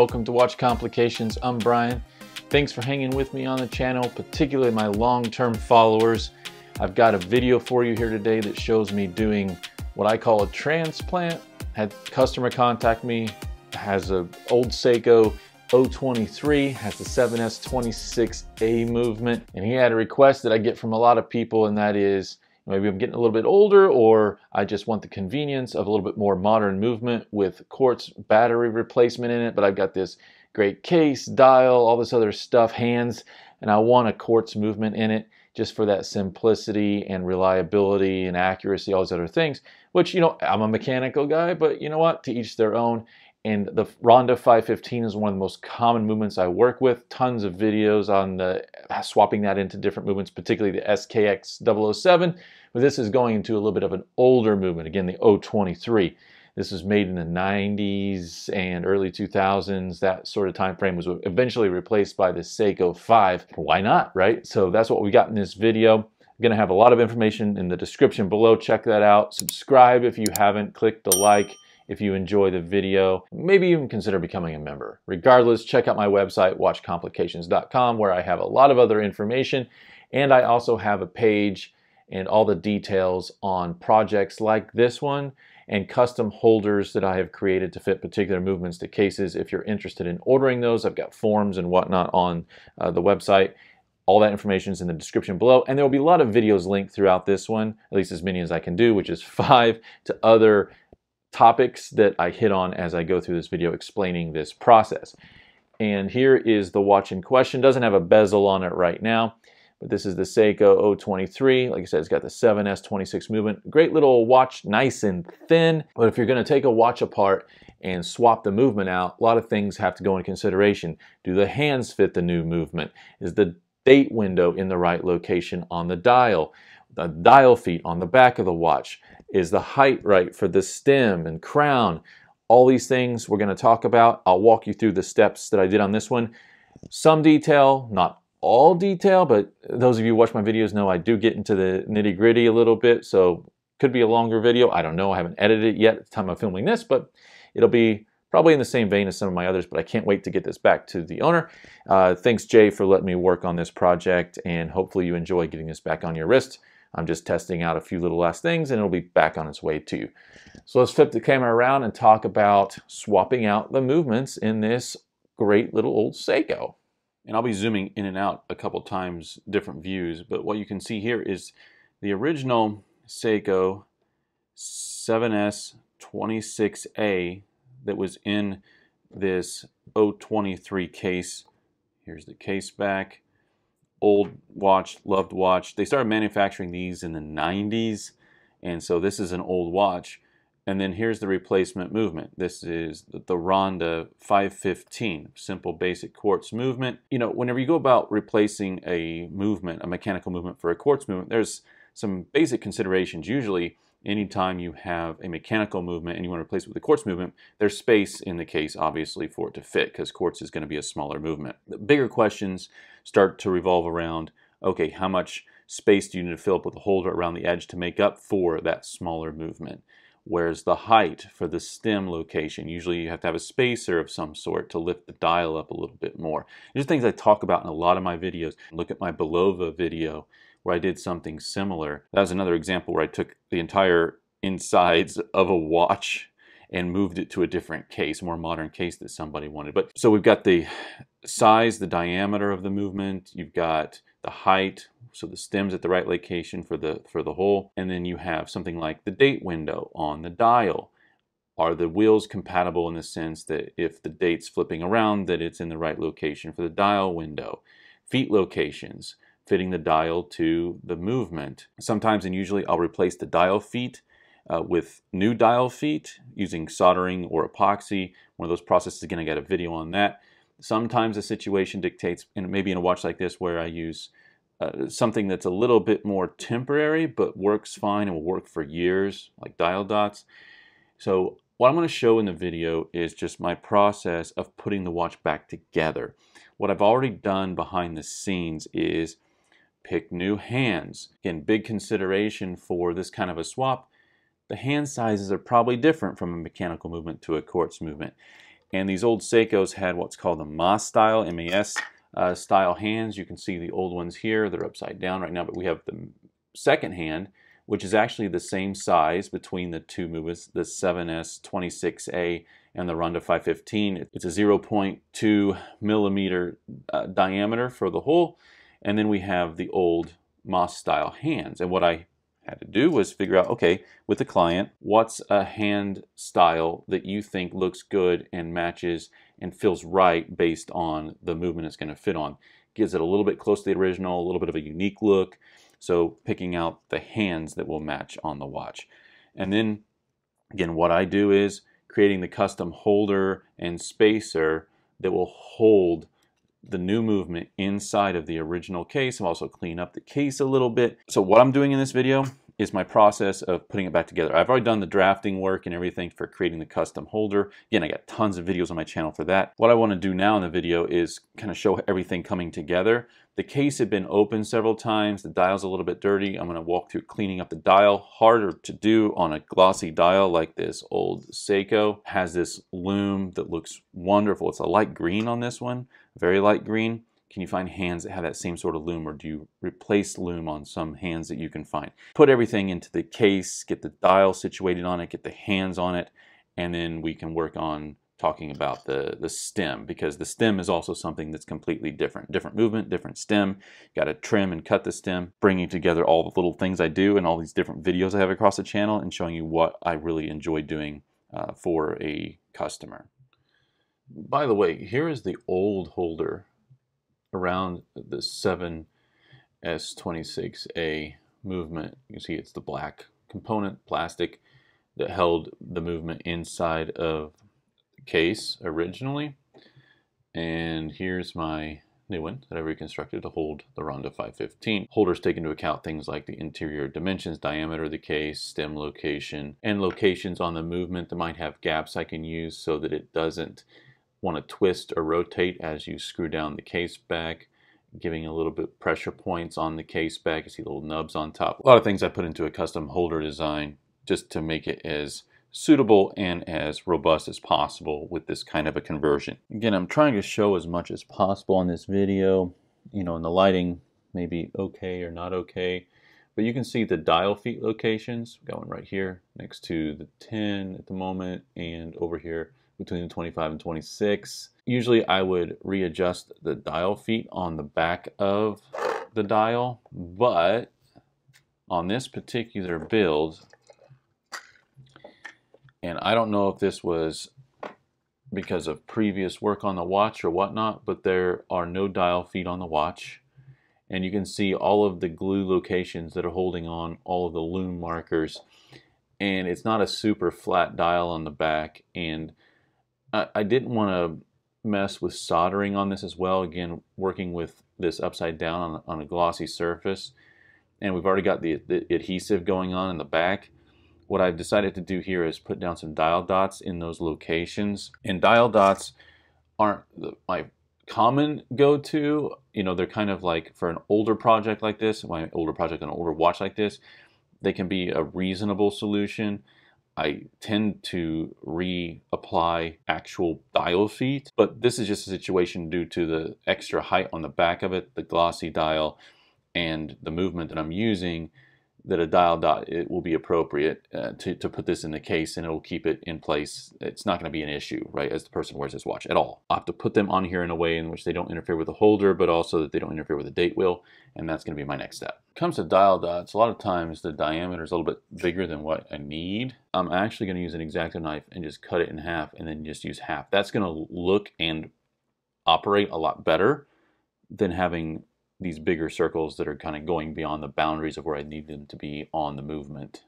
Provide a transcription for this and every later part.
welcome to Watch Complications. I'm Brian. Thanks for hanging with me on the channel, particularly my long-term followers. I've got a video for you here today that shows me doing what I call a transplant. Had customer contact me, has a old Seiko 023, has the 7S26A movement, and he had a request that I get from a lot of people, and that is maybe I'm getting a little bit older or I just want the convenience of a little bit more modern movement with quartz battery replacement in it, but I've got this great case, dial, all this other stuff, hands, and I want a quartz movement in it just for that simplicity and reliability and accuracy, all those other things, which, you know, I'm a mechanical guy, but you know what, to each their own. And the Ronda 515 is one of the most common movements I work with. Tons of videos on the swapping that into different movements, particularly the SKX 007. But this is going into a little bit of an older movement, again, the 023. This was made in the 90s and early 2000s. That sort of time frame was eventually replaced by the Seiko 5. Why not, right? So that's what we got in this video. I'm going to have a lot of information in the description below. Check that out. Subscribe if you haven't. Click the like if you enjoy the video. Maybe even consider becoming a member. Regardless, check out my website, watchcomplications.com, where I have a lot of other information. And I also have a page and all the details on projects like this one and custom holders that I have created to fit particular movements to cases. If you're interested in ordering those, I've got forms and whatnot on uh, the website. All that information is in the description below, and there will be a lot of videos linked throughout this one, at least as many as I can do, which is five to other topics that I hit on as I go through this video explaining this process. And here is the watch in question. Doesn't have a bezel on it right now, but this is the Seiko 023. Like I said, it's got the 7S26 movement. Great little watch, nice and thin. But if you're gonna take a watch apart and swap the movement out, a lot of things have to go into consideration. Do the hands fit the new movement? Is the date window in the right location on the dial? The dial feet on the back of the watch? Is the height right for the stem and crown? All these things we're gonna talk about. I'll walk you through the steps that I did on this one. Some detail, not all detail, but those of you who watch my videos know I do get into the nitty gritty a little bit, so could be a longer video. I don't know. I haven't edited it yet at the time of filming this, but it'll be probably in the same vein as some of my others, but I can't wait to get this back to the owner. Uh, thanks, Jay, for letting me work on this project, and hopefully you enjoy getting this back on your wrist. I'm just testing out a few little last things, and it'll be back on its way to you. So let's flip the camera around and talk about swapping out the movements in this great little old Seiko and I'll be zooming in and out a couple times different views but what you can see here is the original Seiko 7S 26A that was in this 023 case here's the case back old watch loved watch they started manufacturing these in the 90s and so this is an old watch and then here's the replacement movement. This is the Ronda 515, simple basic quartz movement. You know, whenever you go about replacing a movement, a mechanical movement for a quartz movement, there's some basic considerations. Usually, anytime you have a mechanical movement and you want to replace it with a quartz movement, there's space in the case, obviously, for it to fit because quartz is going to be a smaller movement. The bigger questions start to revolve around, okay, how much space do you need to fill up with a holder around the edge to make up for that smaller movement? Whereas the height for the stem location, usually you have to have a spacer of some sort to lift the dial up a little bit more. These are things I talk about in a lot of my videos. Look at my Bulova video where I did something similar. That was another example where I took the entire insides of a watch and moved it to a different case, more modern case that somebody wanted. But so we've got the size, the diameter of the movement, you've got the height, so the stem's at the right location for the for the hole, and then you have something like the date window on the dial. Are the wheels compatible in the sense that if the date's flipping around, that it's in the right location for the dial window? Feet locations, fitting the dial to the movement. Sometimes and usually I'll replace the dial feet uh, with new dial feet using soldering or epoxy. One of those processes, again, I got a video on that. Sometimes the situation dictates, and maybe in a watch like this where I use uh, something that's a little bit more temporary but works fine and will work for years, like dial dots. So what I'm going to show in the video is just my process of putting the watch back together. What I've already done behind the scenes is pick new hands. Again, big consideration for this kind of a swap. The hand sizes are probably different from a mechanical movement to a quartz movement. And these old Seikos had what's called the MAS style, M-A-S uh, style hands. You can see the old ones here. They're upside down right now, but we have the second hand, which is actually the same size between the two movements, the 7S 26A and the Ronda 515. It's a 0.2 millimeter uh, diameter for the hole. And then we have the old MAS style hands. And what I had to do was figure out, okay, with the client, what's a hand style that you think looks good and matches and feels right based on the movement it's going to fit on. Gives it a little bit close to the original, a little bit of a unique look. So picking out the hands that will match on the watch. And then, again, what I do is creating the custom holder and spacer that will hold the new movement inside of the original case. I'm also clean up the case a little bit. So what I'm doing in this video is my process of putting it back together. I've already done the drafting work and everything for creating the custom holder. Again, I got tons of videos on my channel for that. What I want to do now in the video is kind of show everything coming together. The case had been opened several times. The dial's a little bit dirty. I'm going to walk through cleaning up the dial. Harder to do on a glossy dial like this old Seiko. Has this lume that looks wonderful. It's a light green on this one, very light green. Can you find hands that have that same sort of lume or do you replace lume on some hands that you can find? Put everything into the case, get the dial situated on it, get the hands on it, and then we can work on talking about the, the stem because the stem is also something that's completely different. Different movement, different stem. Got to trim and cut the stem, bringing together all the little things I do and all these different videos I have across the channel and showing you what I really enjoy doing uh, for a customer. By the way, here is the old holder around the 7S26A movement. You see it's the black component, plastic, that held the movement inside of case originally. And here's my new one that I reconstructed to hold the Ronda 515. Holders take into account things like the interior dimensions, diameter of the case, stem location, and locations on the movement that might have gaps I can use so that it doesn't want to twist or rotate as you screw down the case back, giving a little bit pressure points on the case back. You see little nubs on top. A lot of things I put into a custom holder design just to make it as suitable and as robust as possible with this kind of a conversion. Again, I'm trying to show as much as possible in this video. You know, in the lighting may be okay or not okay, but you can see the dial feet locations going right here next to the 10 at the moment and over here between the 25 and 26. Usually I would readjust the dial feet on the back of the dial, but on this particular build, and I don't know if this was because of previous work on the watch or whatnot, but there are no dial feet on the watch. And you can see all of the glue locations that are holding on all of the lume markers. And it's not a super flat dial on the back. And I, I didn't want to mess with soldering on this as well. Again, working with this upside down on, on a glossy surface. And we've already got the, the adhesive going on in the back. What I've decided to do here is put down some dial dots in those locations. And dial dots aren't my common go-to. You know, they're kind of like for an older project like this, my older project, an older watch like this, they can be a reasonable solution. I tend to reapply actual dial feet, but this is just a situation due to the extra height on the back of it, the glossy dial, and the movement that I'm using that a dial dot it will be appropriate uh, to, to put this in the case and it'll keep it in place. It's not going to be an issue, right, as the person wears this watch at all. I'll have to put them on here in a way in which they don't interfere with the holder, but also that they don't interfere with the date wheel, and that's going to be my next step. When it comes to dial dots, a lot of times the diameter is a little bit bigger than what I need. I'm actually going to use an X-Acto knife and just cut it in half and then just use half. That's going to look and operate a lot better than having these bigger circles that are kind of going beyond the boundaries of where I need them to be on the movement.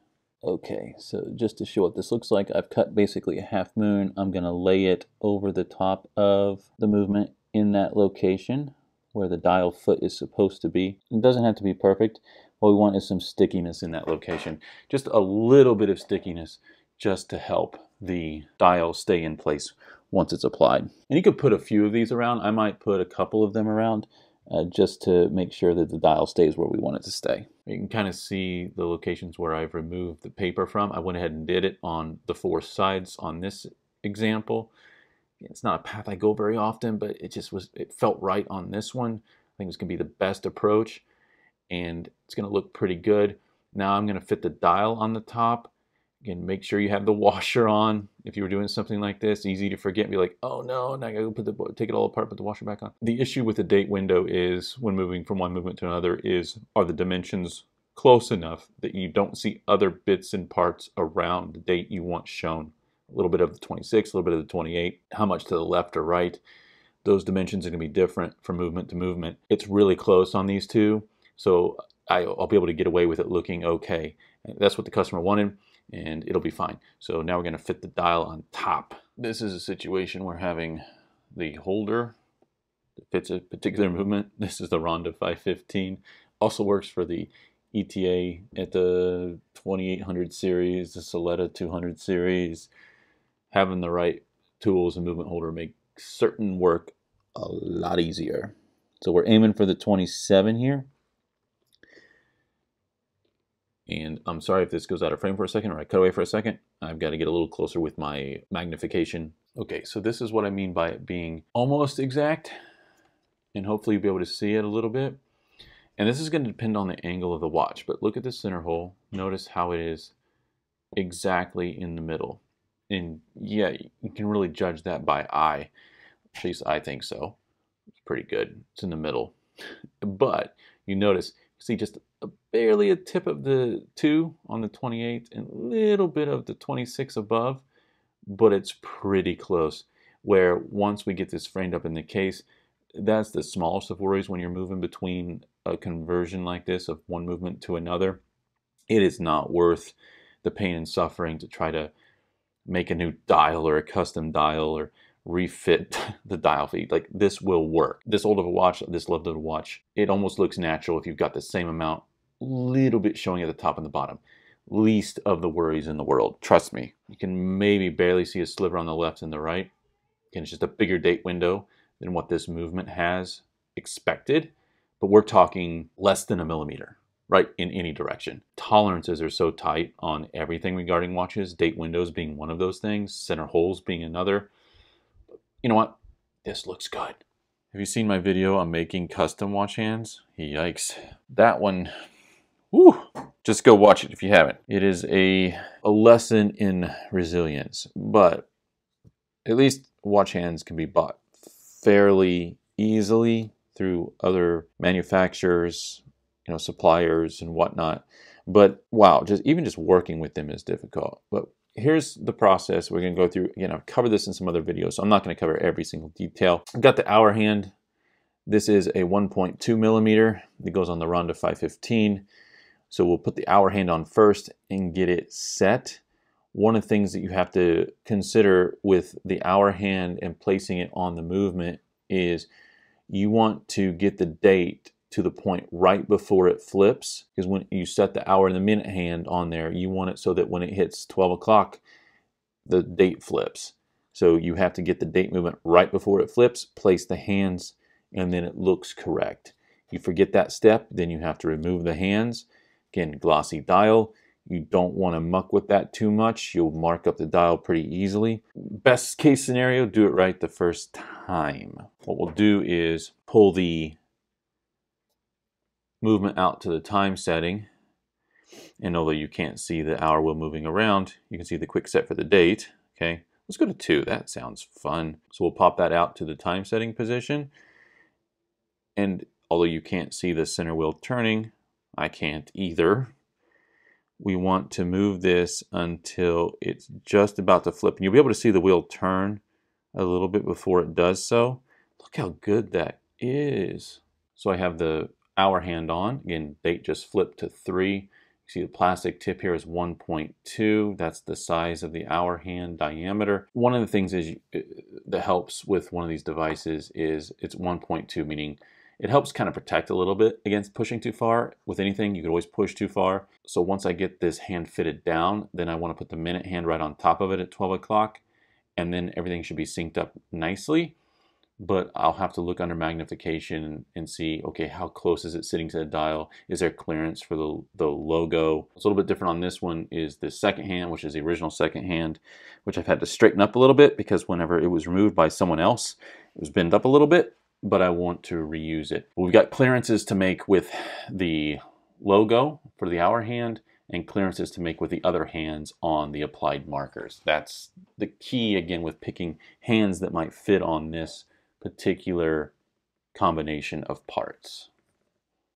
Okay, so just to show what this looks like, I've cut basically a half moon. I'm going to lay it over the top of the movement in that location where the dial foot is supposed to be. It doesn't have to be perfect. What we want is some stickiness in that location. Just a little bit of stickiness just to help the dial stay in place once it's applied. And you could put a few of these around. I might put a couple of them around uh, just to make sure that the dial stays where we want it to stay. You can kind of see the locations where I've removed the paper from. I went ahead and did it on the four sides on this example. It's not a path I go very often, but it just was, it felt right on this one. I think it's gonna be the best approach and it's gonna look pretty good. Now I'm gonna fit the dial on the top. Again, make sure you have the washer on. If you were doing something like this, easy to forget, be like, oh no, now I gotta go put the, take it all apart, put the washer back on. The issue with the date window is, when moving from one movement to another, is are the dimensions close enough that you don't see other bits and parts around the date you want shown. A little bit of the 26, a little bit of the 28, how much to the left or right. Those dimensions are gonna be different from movement to movement. It's really close on these two, so I'll be able to get away with it looking okay. That's what the customer wanted and it'll be fine. So now we're going to fit the dial on top. This is a situation where having the holder that fits a particular movement. This is the Ronda 515. Also works for the ETA at the 2800 series, the Sellita 200 series. Having the right tools and movement holder make certain work a lot easier. So we're aiming for the 27 here. And I'm sorry if this goes out of frame for a second or I cut away for a second. I've got to get a little closer with my magnification. Okay, so this is what I mean by it being almost exact. And hopefully you'll be able to see it a little bit. And this is going to depend on the angle of the watch. But look at the center hole. Notice how it is exactly in the middle. And yeah, you can really judge that by eye. At least I think so. It's pretty good. It's in the middle. But you notice, see just barely a tip of the 2 on the 28 and a little bit of the 26 above, but it's pretty close. Where once we get this framed up in the case, that's the smallest of worries when you're moving between a conversion like this of one movement to another. It is not worth the pain and suffering to try to make a new dial or a custom dial or refit the dial feed. Like this will work. This old of a watch, this loved of a watch, it almost looks natural if you've got the same amount, little bit showing at the top and the bottom. Least of the worries in the world. Trust me. You can maybe barely see a sliver on the left and the right. Again, it's just a bigger date window than what this movement has expected, but we're talking less than a millimeter right in any direction. Tolerances are so tight on everything regarding watches, date windows being one of those things, center holes being another you know what? This looks good. Have you seen my video on making custom watch hands? Yikes. That one, just go watch it if you haven't. It is a, a lesson in resilience, but at least watch hands can be bought fairly easily through other manufacturers, you know, suppliers and whatnot. But wow, just even just working with them is difficult. But here's the process we're going to go through. Again, I've covered this in some other videos, so I'm not going to cover every single detail. I've got the hour hand. This is a 1.2 millimeter It goes on the Ronda 515. So we'll put the hour hand on first and get it set. One of the things that you have to consider with the hour hand and placing it on the movement is you want to get the date to the point right before it flips because when you set the hour and the minute hand on there you want it so that when it hits 12 o'clock the date flips. So you have to get the date movement right before it flips place the hands and then it looks correct. You forget that step then you have to remove the hands again glossy dial you don't want to muck with that too much you'll mark up the dial pretty easily best case scenario do it right the first time what we'll do is pull the movement out to the time setting. And although you can't see the hour wheel moving around, you can see the quick set for the date. Okay, let's go to two. That sounds fun. So we'll pop that out to the time setting position. And although you can't see the center wheel turning, I can't either. We want to move this until it's just about to flip. And you'll be able to see the wheel turn a little bit before it does so. Look how good that is. So I have the hour hand on. Again, date just flipped to 3. You see the plastic tip here is 1.2. That's the size of the hour hand diameter. One of the things is uh, that helps with one of these devices is it's 1.2, meaning it helps kind of protect a little bit against pushing too far. With anything, you could always push too far. So once I get this hand fitted down, then I want to put the minute hand right on top of it at 12 o'clock, and then everything should be synced up nicely. but I'll have to look under magnification and see, okay, how close is it sitting to the dial? Is there clearance for the, the logo? It's a little bit different on this one is the second hand, which is the original second hand, which I've had to straighten up a little bit because whenever it was removed by someone else, it was bent up a little bit, but I want to reuse it. We've got clearances to make with the logo for the hour hand and clearances to make with the other hands on the applied markers. That's the key again with picking hands that might fit on this particular combination of parts.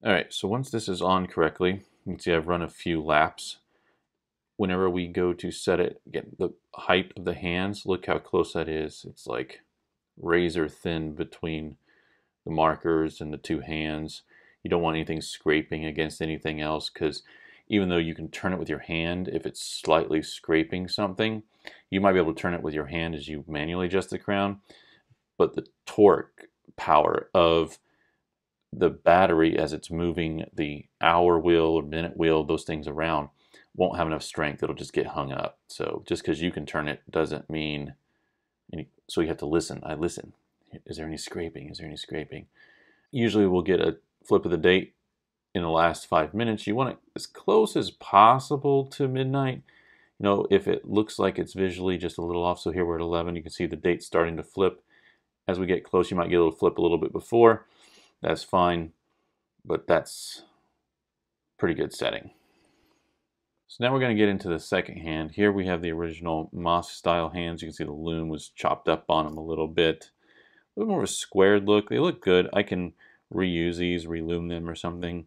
All right, so once this is on correctly, you can see I've run a few laps. Whenever we go to set it, get the height of the hands, look how close that is. It's like razor thin between the markers and the two hands. You don't want anything scraping against anything else because even though you can turn it with your hand, if it's slightly scraping something, you might be able to turn it with your hand as you manually adjust the crown but the torque power of the battery as it's moving the hour wheel or minute wheel, those things around, won't have enough strength. It'll just get hung up. So just because you can turn it doesn't mean. Any, so you have to listen. I listen. Is there any scraping? Is there any scraping? Usually we'll get a flip of the date in the last five minutes. You want it as close as possible to midnight. You know, if it looks like it's visually just a little off. So here we're at 11. You can see the date starting to flip as we get close, you might get a little flip a little bit before. That's fine, but that's pretty good setting. So now we're going to get into the second hand. Here we have the original MAS style hands. You can see the lume was chopped up on them a little bit. A little more of a squared look. They look good. I can reuse these, relume them or something.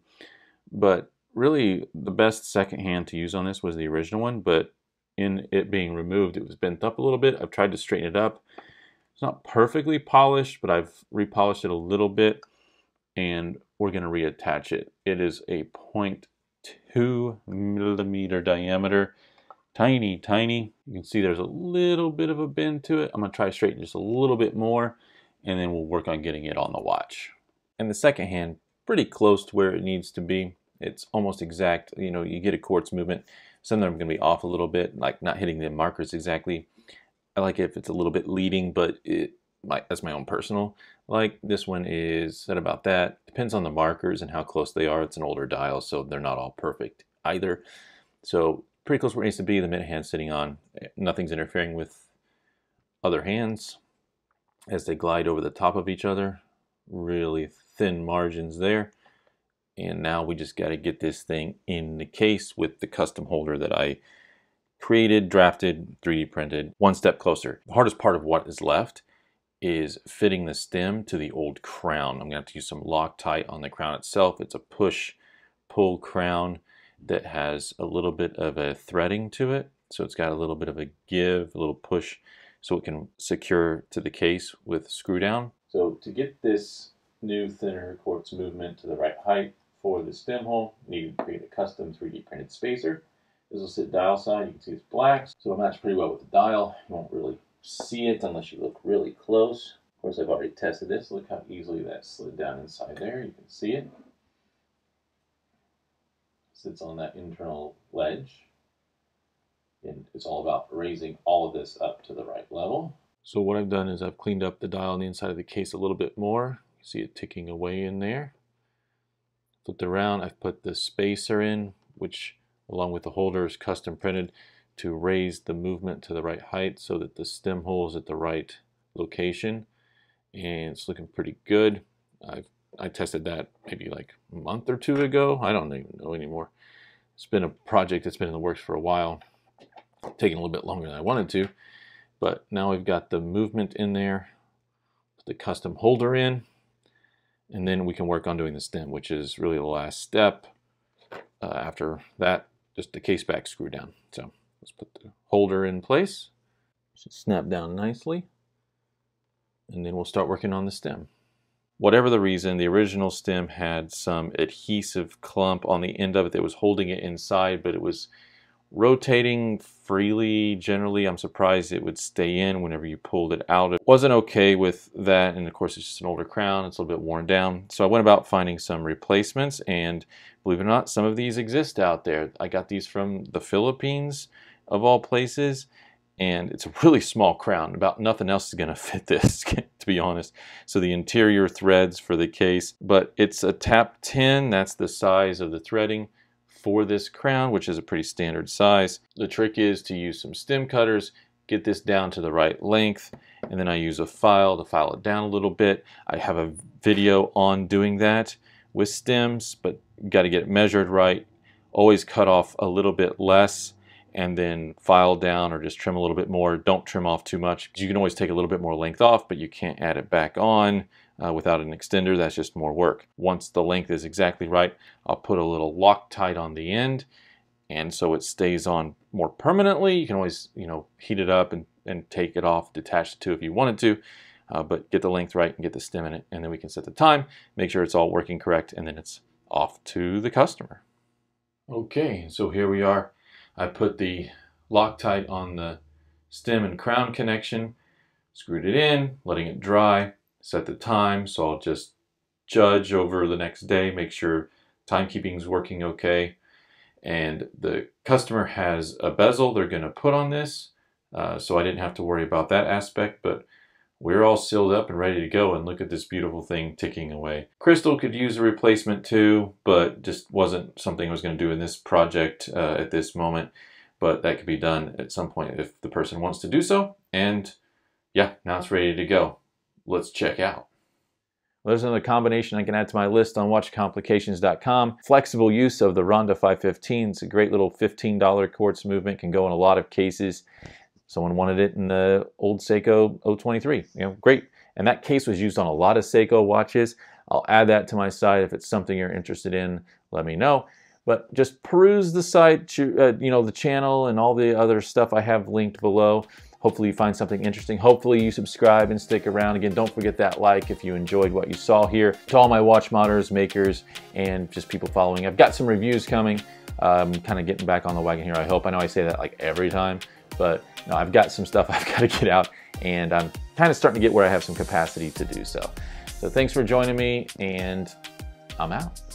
But really the best second hand to use on this was the original one, but in it being removed, it was bent up a little bit. I've tried to straighten it up. It's not perfectly polished, but I've repolished it a little bit and we're going to reattach it. It is a 0.2 millimeter diameter. Tiny, tiny. You can see there's a little bit of a bend to it. I'm going to try straighten just a little bit more and then we'll work on getting it on the watch. And the second hand, pretty close to where it needs to be. It's almost exact. You know, you get a quartz movement. Some of them are going to be off a little bit, like not hitting the markers exactly. I like it if it's a little bit leading, but it my, that's my own personal like. This one is at about that. Depends on the markers and how close they are. It's an older dial, so they're not all perfect either. So pretty close where it needs to be. The minute hand sitting on, nothing's interfering with other hands as they glide over the top of each other. Really thin margins there. And now we just got to get this thing in the case with the custom holder that I created, drafted, 3D printed, one step closer. The hardest part of what is left is fitting the stem to the old crown. I'm going to have to use some Loctite on the crown itself. It's a push pull crown that has a little bit of a threading to it. So it's got a little bit of a give, a little push, so it can secure to the case with screw down. So to get this new thinner quartz movement to the right height for the stem hole, you need to create a custom 3D printed spacer. This will sit dial side. You can see it's black, so it'll match pretty well with the dial. You won't really see it unless you look really close. Of course, I've already tested this. Look how easily that slid down inside there. You can see it. Sits on that internal ledge. And it's all about raising all of this up to the right level. So what I've done is I've cleaned up the dial on the inside of the case a little bit more. You see it ticking away in there. Flipped around, I've put the spacer in, which along with the holders custom printed to raise the movement to the right height so that the stem hole is at the right location and it's looking pretty good. I've I tested that maybe like a month or two ago. I don't even know anymore. It's been a project that's been in the works for a while, taking a little bit longer than I wanted to, but now we've got the movement in there, put the custom holder in, and then we can work on doing the stem, which is really the last step. Uh, after that, just the case back screw down. So let's put the holder in place. Should snap down nicely. And then we'll start working on the stem. Whatever the reason, the original stem had some adhesive clump on the end of it that was holding it inside, but it was rotating freely generally i'm surprised it would stay in whenever you pulled it out it wasn't okay with that and of course it's just an older crown it's a little bit worn down so i went about finding some replacements and believe it or not some of these exist out there i got these from the philippines of all places and it's a really small crown. About nothing else is going to fit this, to be honest. So the interior threads for the case, but it's a tap 10. That's the size of the threading for this crown, which is a pretty standard size. The trick is to use some stem cutters, get this down to the right length, and then I use a file to file it down a little bit. I have a video on doing that with stems, but got to get it measured right. Always cut off a little bit less and then file down or just trim a little bit more. Don't trim off too much. You can always take a little bit more length off, but you can't add it back on uh, without an extender. That's just more work. Once the length is exactly right, I'll put a little Loctite on the end and so it stays on more permanently. You can always, you know, heat it up and, and take it off, detach the two if you wanted to, uh, but get the length right and get the stem in it, and then we can set the time, make sure it's all working correct, and then it's off to the customer. Okay, so here we are I put the Loctite on the stem and crown connection, screwed it in, letting it dry, set the time, so I'll just judge over the next day, make sure timekeeping is working okay. And the customer has a bezel they're going to put on this, uh, so I didn't have to worry about that aspect, but we're all sealed up and ready to go and look at this beautiful thing ticking away. Crystal could use a replacement too, but just wasn't something I was going to do in this project uh, at this moment. But that could be done at some point if the person wants to do so. And yeah, now it's ready to go. Let's check out. Well, there's another combination I can add to my list on watchcomplications.com. Flexible use of the Ronda 515. It's a great little $15 quartz movement, can go in a lot of cases. Someone wanted it in the old Seiko 023. You know, great. And that case was used on a lot of Seiko watches. I'll add that to my site. If it's something you're interested in, let me know. But just peruse the site, uh, you know, the channel and all the other stuff I have linked below. Hopefully you find something interesting. Hopefully you subscribe and stick around. Again, don't forget that like if you enjoyed what you saw here. To all my watch modders, makers, and just people following. I've got some reviews coming. I'm kind of getting back on the wagon here, I hope. I know I say that like every time, but no, I've got some stuff I've got to get out and I'm kind of starting to get where I have some capacity to do so. So thanks for joining me and I'm out.